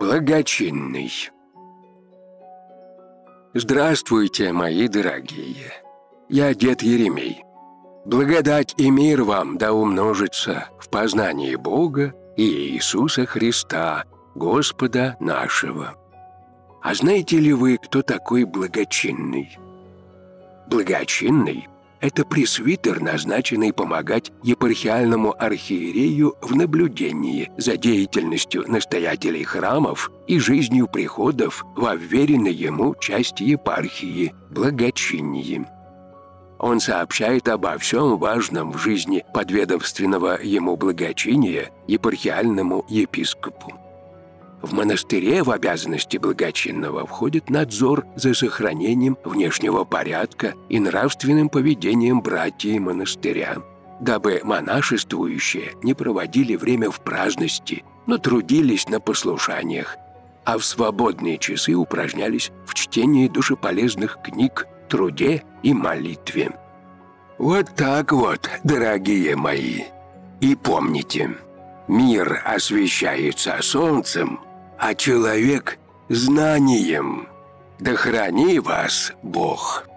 Благочинный. Здравствуйте, мои дорогие. Я дед Еремей. Благодать и мир вам да умножится в познании Бога и Иисуса Христа, Господа нашего. А знаете ли вы, кто такой благочинный? Благочинный это пресвитер, назначенный помогать епархиальному архиерею в наблюдении за деятельностью настоятелей храмов и жизнью приходов во вверенной ему части епархии – благочинии. Он сообщает обо всем важном в жизни подведомственного ему благочиния епархиальному епископу. В монастыре в обязанности благочинного входит надзор за сохранением внешнего порядка и нравственным поведением братьев монастыря, дабы монашествующие не проводили время в праздности, но трудились на послушаниях, а в свободные часы упражнялись в чтении душеполезных книг, труде и молитве. Вот так вот, дорогие мои. И помните, мир освещается солнцем, а человек – знанием. Да храни вас Бог!»